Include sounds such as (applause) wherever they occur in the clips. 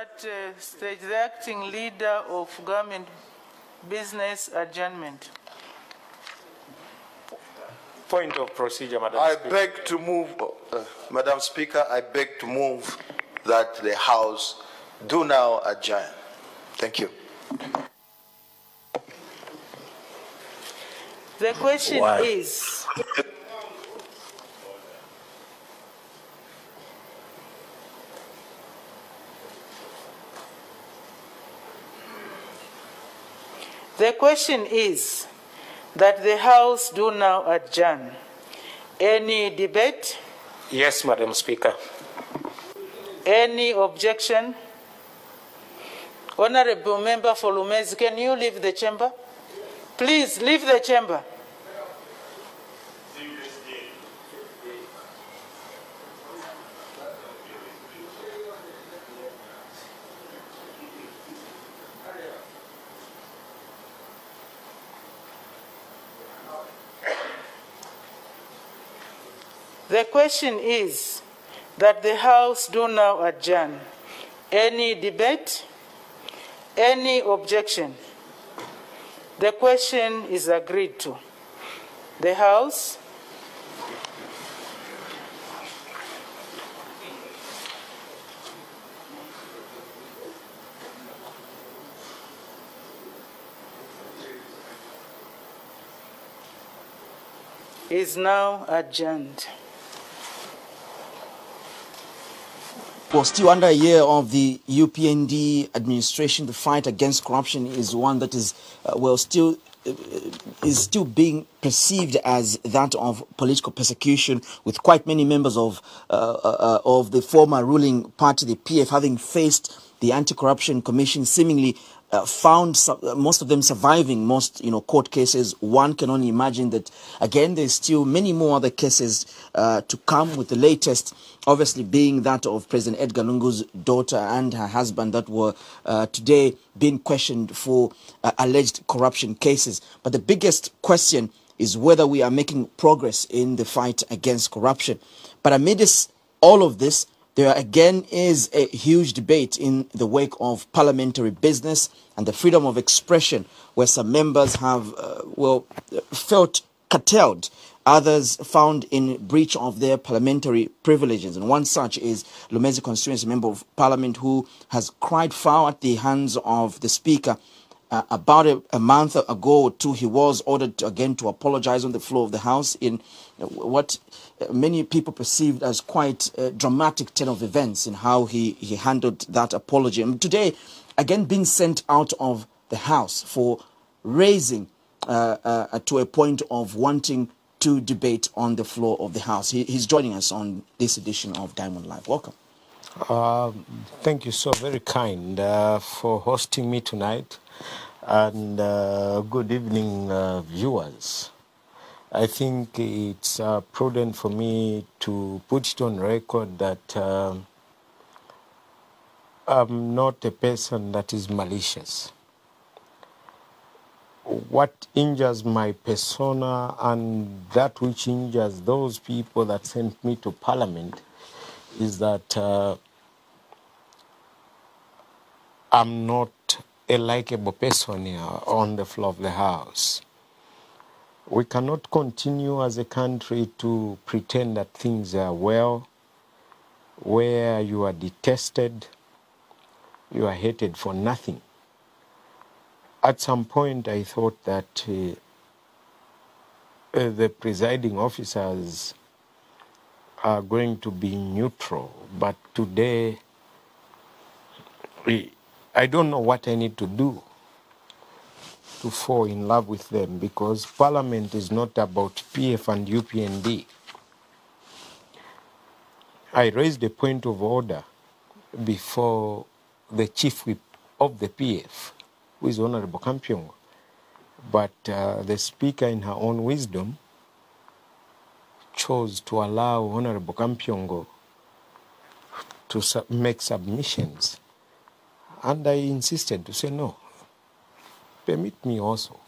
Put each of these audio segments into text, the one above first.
that uh, stage, the acting leader of government business adjournment. Point of procedure, Madam Speaker. I Speaker. beg to move, uh, Madam Speaker, I beg to move that the House do now adjourn. Thank you. The question Why? is, the question is that the House do now adjourn. Any debate? Yes, Madam Speaker. Any objection? Honorable Member for Lumezi, can you leave the chamber? Please leave the chamber. The question is that the House do now adjourn. Any debate? Any objection? The question is agreed to. The House? Is now adjourned. Well, still under a year of the UPND administration, the fight against corruption is one that is, uh, well, still uh, is still being perceived as that of political persecution, with quite many members of uh, uh, of the former ruling party, the PF, having faced the anti-corruption commission, seemingly uh, found uh, most of them surviving most you know court cases. One can only imagine that again there's still many more other cases uh, to come. With the latest, obviously being that of President Edgar Lungu's daughter and her husband that were uh, today being questioned for uh, alleged corruption cases. But the biggest question is whether we are making progress in the fight against corruption. But amidst all of this, there again is a huge debate in the wake of parliamentary business and the freedom of expression, where some members have, uh, well, felt curtailed. Others found in breach of their parliamentary privileges. And one such is Lumezi constituency member of parliament who has cried foul at the hands of the speaker uh, about a, a month ago or two, he was ordered to, again to apologize on the floor of the House in uh, what uh, many people perceived as quite a dramatic turn of events in how he, he handled that apology. And today, again, being sent out of the House for raising uh, uh, to a point of wanting to debate on the floor of the House. He, he's joining us on this edition of Diamond Live. Welcome. Uh, thank you so very kind uh, for hosting me tonight, and uh, good evening, uh, viewers. I think it's uh, prudent for me to put it on record that um, I'm not a person that is malicious. What injures my persona and that which injures those people that sent me to Parliament is that uh, I'm not a likable person here on the floor of the House. We cannot continue as a country to pretend that things are well, where you are detested, you are hated for nothing. At some point, I thought that uh, uh, the presiding officers are going to be neutral, but today, we- I don't know what I need to do to fall in love with them because Parliament is not about PF and UPND. I raised a point of order before the chief whip of the PF, who is Honorable Kampiong. But uh, the speaker, in her own wisdom, chose to allow Honorable Kampyongo to make submissions. And I insisted to say, no, permit me also.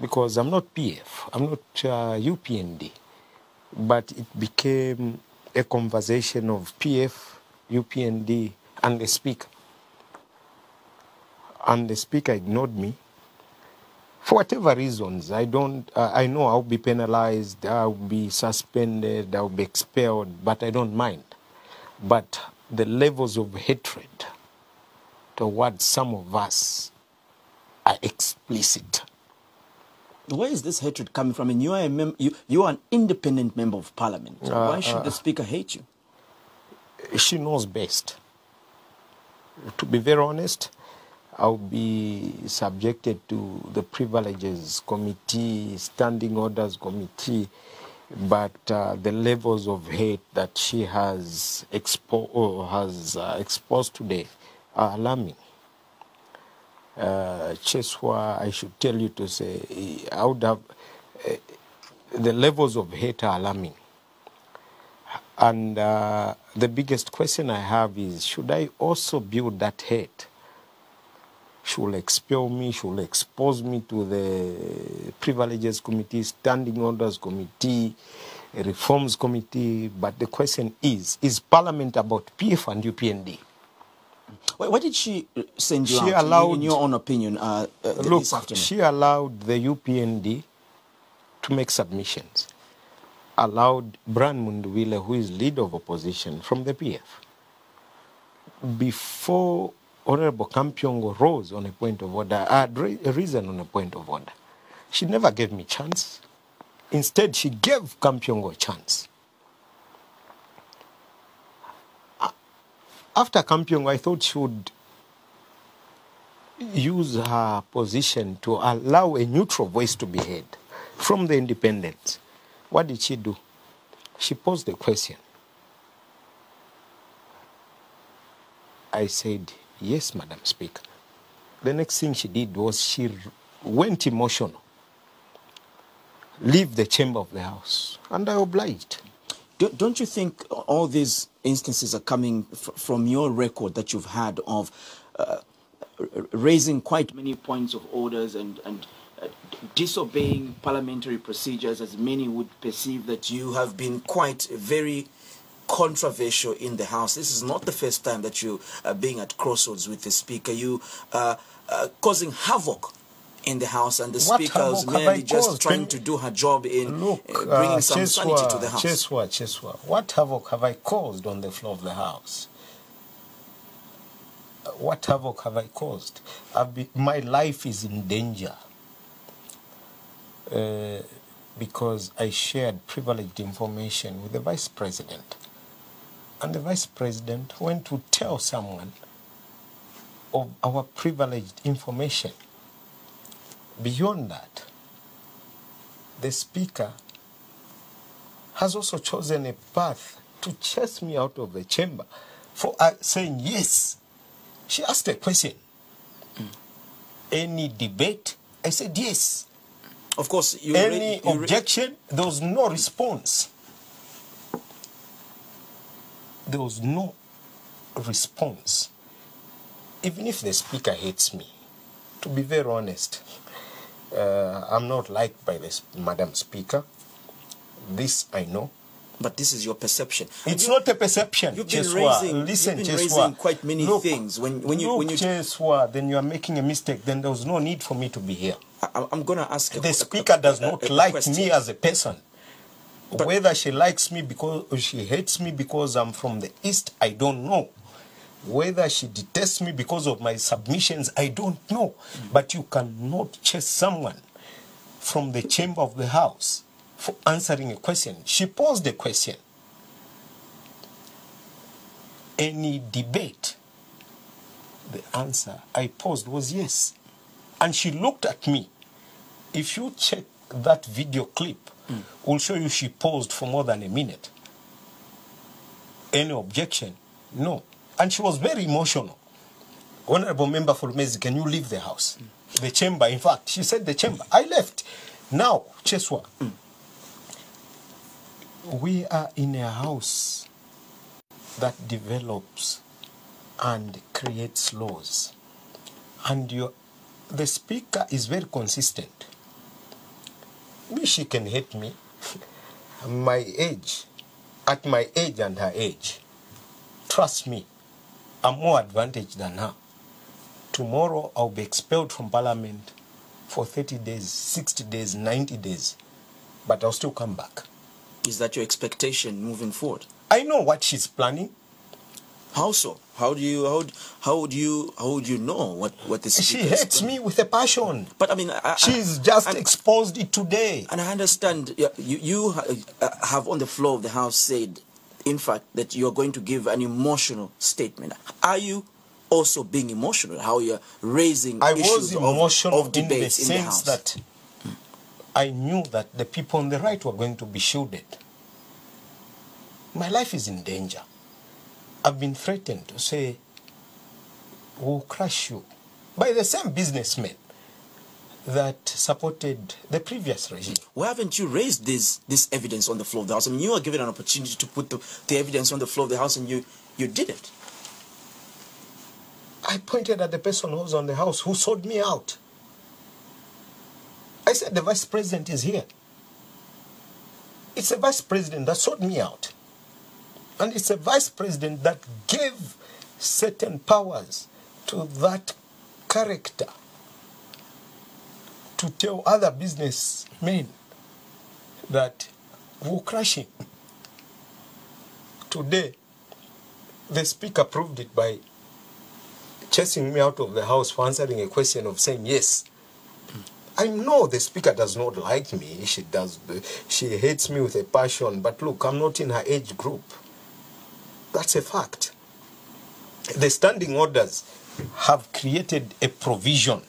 Because I'm not PF, I'm not uh, UPND. But it became a conversation of PF, UPND, and the speaker. and the speaker ignored me. For whatever reasons, I don't. Uh, I know I'll be penalized, I'll be suspended, I'll be expelled, but I don't mind. But the levels of hatred towards some of us are explicit. Where is this hatred coming from? And you are a mem- you, you are an independent member of parliament. Why should the speaker hate you? She knows best. To be very honest, I'll be subjected to the privileges committee, standing orders committee, but uh, the levels of hate that she has expo- has uh, exposed today are alarming. Uh, Cheswa, I should tell you to say, I would have uh, the levels of hate are alarming. And uh, the biggest question I have is should I also build that hate? Should expel me, should expose me to the privileges committee, standing orders committee, reforms committee. But the question is is Parliament about PF and UPND? Why, why did she uh, send you She out, allowed- in your own opinion, uh, uh, Look, this afternoon? she allowed the UPND to make submissions, allowed Bran Mundwile, who is leader of opposition from the PF, before Honorable Kampiongo rose on a point of order, had ra- risen on a point of order. She never gave me chance. Instead, she gave Kampiongo a chance. After Kampiong, I thought she would use her position to allow a neutral voice to be heard from the independents. What did she do? She posed the question. I said, Yes, Madam Speaker. The next thing she did was she went emotional, leave the chamber of the House, and I obliged. Do- Don't you think all these instances are coming from your record that you've had of uh, raising quite many points of orders and, and uh, disobeying parliamentary procedures, as many would perceive that you have been quite very controversial in the House? This is not the first time that you are being at crossroads with the Speaker. You uh, uh, causing havoc. In the House, and the What Speaker was merely just caused? trying to do her job in Look, uh, bringing uh, some sanity to the House. Cheswa, Cheswa, what havoc have I caused on the floor of the House? What havoc have I caused? I've been, my life is in danger uh, because I shared privileged information with the Vice President. And the Vice President went to tell someone of our privileged information. Beyond that, the Speaker has also chosen a path to chase me out of the chamber for uh, saying yes. She asked a question. Any debate? I said yes. Of course, you Any you objection? There was no response. There was no response. Even if the speaker hates me, to be very honest, uh, I'm not liked by this Madam Speaker. This I know. But this is your perception. It's You- not a perception. You've been Cheswa. raising, Listen, you've been Cheswa. raising quite many Look, things. When when you look, when you, Cheswa, then you are making a mistake. Then there was no need for me to be here. I, I'm going to ask The a- speaker a- does a- not like question. me as a person. Whether she likes me because or she hates me because I'm from the east, I don't know. Whether she detests me because of my submissions, I don't know. But you cannot chase someone from the chamber of the house for answering a question. She posed a question. Any debate? The answer I posed was yes. And she looked at me. If you check that video clip, we'll show you she paused for more than a minute. Any objection? No. And she was very emotional. Honorable member for Mezi, can you leave the house? The chamber, in fact, she said the chamber. I left. Now, Cheswa, we are in a house that develops and creates laws. And your, the speaker is very consistent. Me, she can hate me. (laughs) my age, at my age and her age, trust me, I'm more advantaged than her tomorrow I'll be expelled from parliament for 30 days, 60 days, 90 days, but I'll still come back. Is that your expectation moving forward? I know what she's planning. How so? How do you how how do you how would you know what what the She hates me with a passion. But I mean, I, I- She's just and- exposed it today. And I understand you, you uh, have on the floor of the House said, in fact, that you're going to give an emotional statement. Are you also being emotional? How you're raising I issues was of- emotional of, in the debates in the, sense that I knew that the people on the right were going to be shielded. My life is in danger. I've been threatened to say, we'll crush you by the same businessmen that supported the previous regime. Why haven't you raised this this evidence on the floor of the House? I mean, you were given an opportunity to put the, the evidence on the floor of the House, and you you didn't. I pointed at the person who was on the house who sold me out. I said, the vice president is here. It's a vice president that sold me out. And it's a vice president that gave certain powers to that character to tell other businessmen that we're crush him. Today, the speaker proved it by chasing me out of the house for answering a question of saying yes. I know the speaker does not like me. She does. She hates me with a passion. But look, I'm not in her age group. That's a fact. The standing orders have created a provision.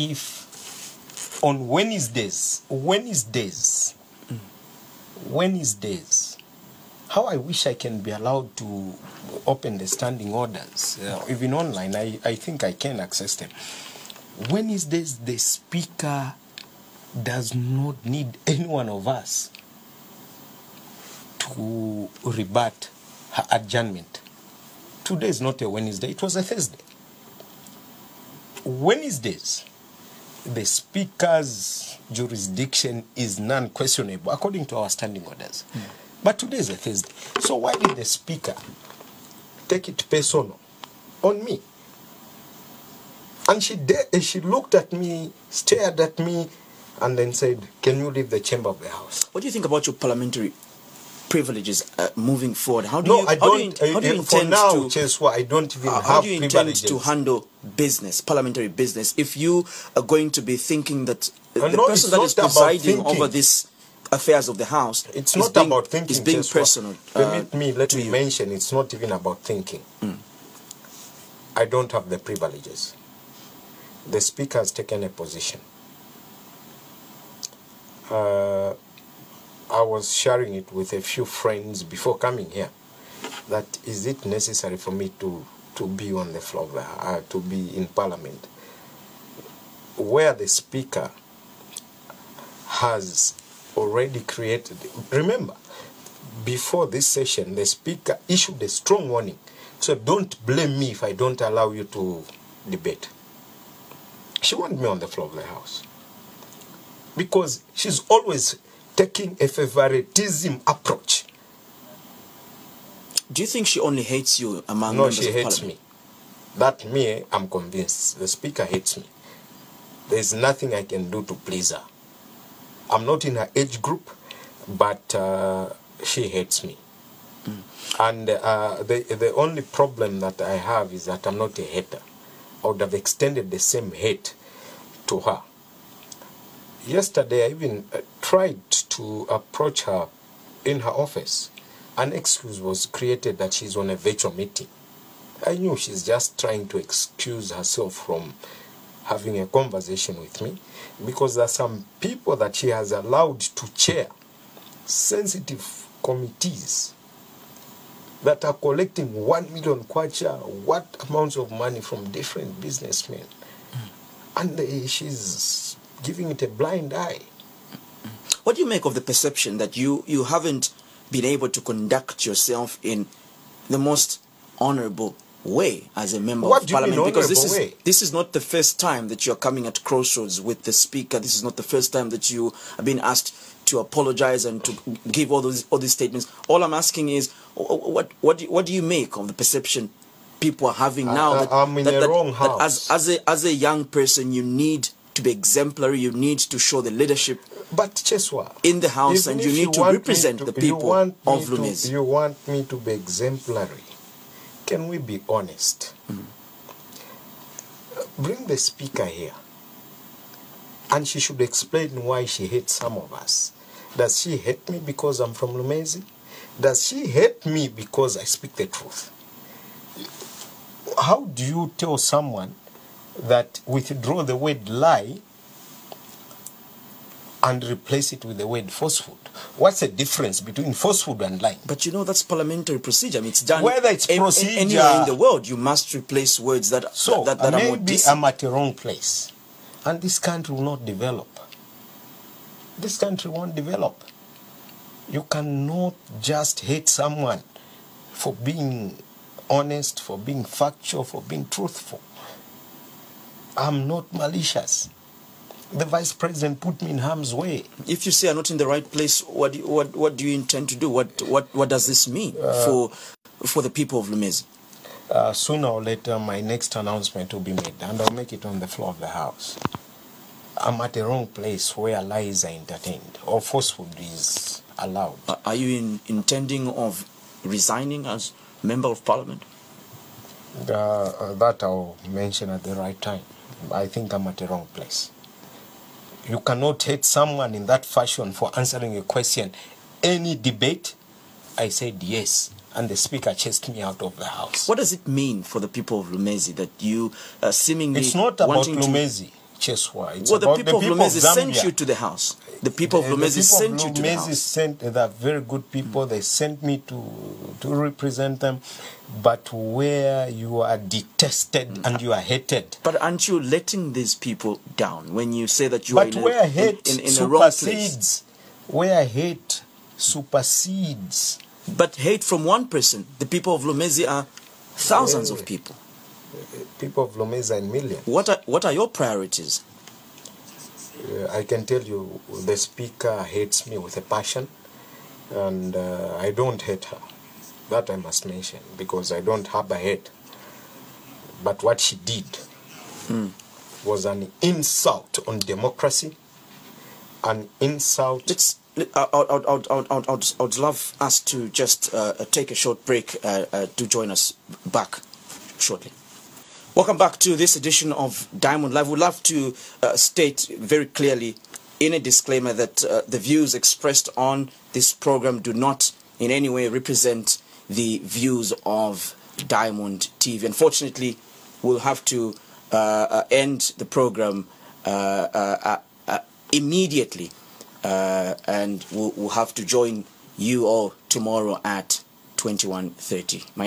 If on Wednesdays, Wednesdays, Wednesdays, how I wish I can be allowed to open the standing orders, uh, even online. I, I think I can access them. Wednesdays, the speaker does not need (laughs) any one of us to rebut her adjournment. Today is not a Wednesday, it was a Thursday. Wednesdays, the speaker's jurisdiction is non questionable according to our standing orders. Mm. But today is a Thursday. So why did the speaker take it personal on me? And she de- she looked at me, stared at me, and then said, Can you leave the chamber of the house? What do you think about your parliamentary privileges uh, moving forward? How do No, you I how do you, don't. how do you uh, for intend now, to Cheswa, I don't even Uh, have how do you intend privileges. to handle business, parliamentary business, if you are going to be thinking that uh, Uh, the no, person it's that is presiding over this affairs of the house It's is not being, about thinking. is being Cheswa. personal. uh, Permit me, let me you. mention, it's not even about thinking. I don't have the privileges. The speaker has taken a position. Uh, I was sharing it with a few friends before coming here. That is it necessary for me to, to be on the floor, uh, to be in parliament, where the speaker has already created. Remember, before this session, the speaker issued a strong warning. So don't blame me if I don't allow you to debate. She wanted me on the floor of the house because she's always taking a favoritism approach. Do you think she only hates you among No, members she of hates parliament? me. That me, I'm convinced. The speaker hates me. There's nothing I can do to please her. I'm not in her age group, but uh, she hates me. And uh, the the only problem that I have is that I'm not a hater. I would have extended the same hate to her. Yesterday, I even uh, tried to approach her in her office. An excuse was created that she's on a virtual meeting. I knew she's just trying to excuse herself from having a conversation with me because there are some people that she has allowed to chair sensitive committees that are collecting one million kwacha, what amounts of money from different businessmen. And uh, she's giving it a blind eye. What do you make of the perception that you, you haven't been able to conduct yourself in the most honorable way as a member What of do you mean parliament? because this is way? this is not the first time that you're coming at crossroads with the speaker. This is not the first time that you have been asked to apologize and to give all those all these statements. All I'm asking is, wh- wh- what what do you, what do you make of the perception people are having now. I- that, I'm in that, the that- wrong that as, as, a, as a young person, you need to be exemplary, you need to show the leadership. But Cheswa, In the house and you need to represent to- the people of to- You want me to be exemplary? Can we be honest? Uh, Bring the speaker here, and she should explain why she hates some of us. Does she hate me because I'm from Lumezi? Does she hate me because I speak the truth? How do you tell someone that withdraw the word lie and replace it with the word falsehood. What's the difference between falsehood and lying? But you know that's parliamentary procedure. I mean, it's done Whether it's procedure- anywhere in the world. You must replace words that So that, that are more maybe. I'm at the wrong place, and this country will not develop. This country won't develop. You cannot just hate someone for being honest, for being factual, for being truthful. I'm not malicious. The vice president put me in harm's way. if you say I'm not in the right place, what do you, what what do you intend to do? What what what does this mean Uh, for for the people of Lumezi? Uh, sooner or later, my next announcement will be made, and I'll make it on the floor of the House. I'm at the wrong place where lies are entertained or falsehood is allowed. Are- Are you in, intending of resigning as member of parliament? Uh, uh, that I'll mention at the right time. I think I'm at the wrong place. You cannot hate someone in that fashion for answering a question. Any debate, I said yes, and the speaker chased me out of the house. What does it mean for the people of Lumezi that you uh, seemingly It's not about Lumezi. to- It's well, the about people, of Lumezi sent you to the house. The people of The- the Lumezi people sent of you to the house. Sent, they're very good people. They sent me to to represent them, but where you are detested Mm. and you are hated. But aren't you letting these people down when you say that you But are in, a, where in, hate in, in a wrong place? where hate supersedes, But hate from one person. The people of Lumezi are thousands of people. People of Lumezi are in millions. What are what are your priorities? Uh, I can tell you, the speaker hates me with a passion, and uh, I don't hate her. That I must mention because I don't harbor hate. But what she did was an insult on democracy, an insult. Let's. I I- I- I- I- I- I would- I would love us to just uh, take a short break uh, uh, to join us back shortly. Welcome back to this edition of Diamond Live. We'd love to uh, state very clearly in a disclaimer that uh, the views expressed on this program do not in any way represent the views of Diamond TV. Unfortunately, we'll have to uh, uh, end the program uh, uh, immediately, and we'll, we'll have to join you all tomorrow at 21:30. My